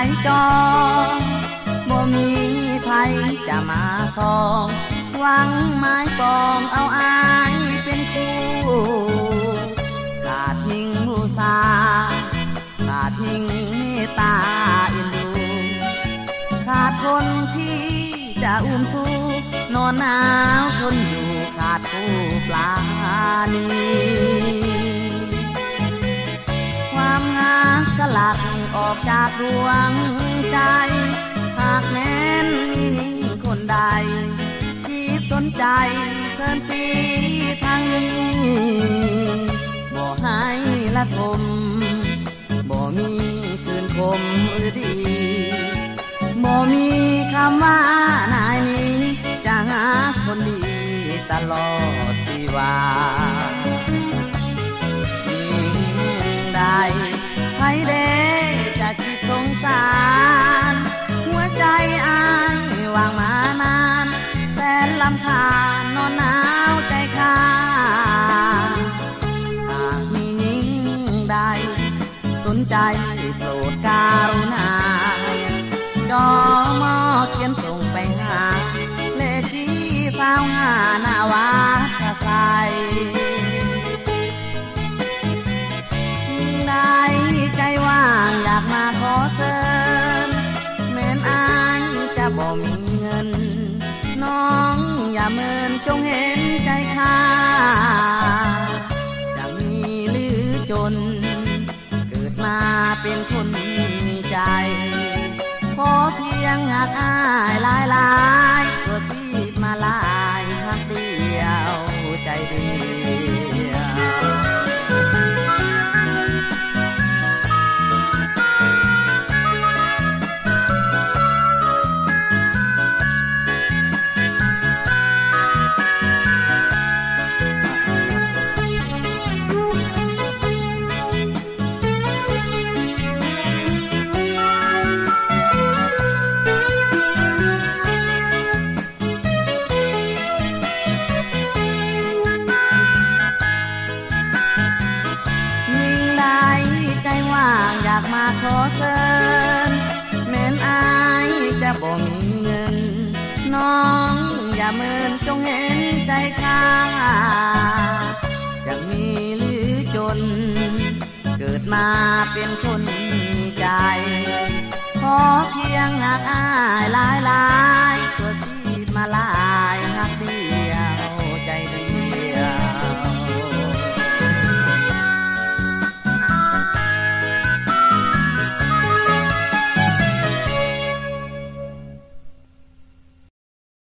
มีไผจองบ่มีไผจะมาคองหวังไม้ปองเอาอายเป็นคู่ขาดหิงหูสาขาดหิงเมตตาอินดูขาดคนที่จะอุ้มสู้นอนหนาวทนอยู่ขาดผู้ปลานี สลักออกจากดวงใจ หากแม้นมีคนใด ที่สนใจเชิญตีทางนี้บ่ให้ละทมบ่มีคืนคมอือดีบ่มีคำว่านายนี้จะหาคนดีตลอดชีวา จะคิดสงสาร หัวใจอาย วางมานานแสนลำคาญนอนหนาวใจขาดหากมียิ่งใด สนใจโปรดการุณาจอง จงเห็นใจข้า จะมีหรือจน เกิดมาเป็นคนมีใจ ขอเพียงหากอายหลายหลาย ขอเชิญแม้นอายจะบ่มีเงิน น้องอย่าเมินจงเห็นใจข้าจะมีหรือจน เกิดมาเป็นคนมีใจ ขอเพียงหากอายหลายหลาย